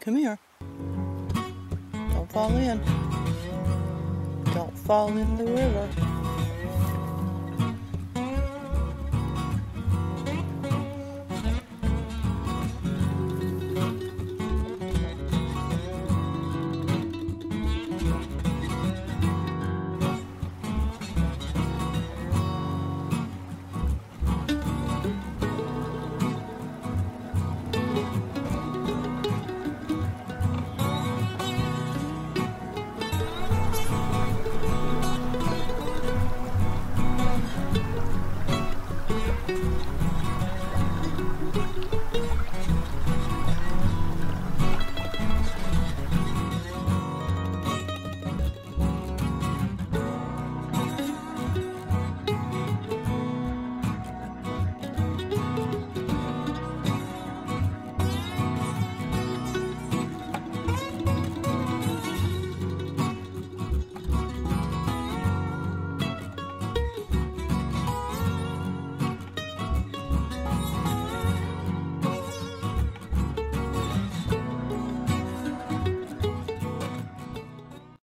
Come here. Don't fall in. Don't fall in the river.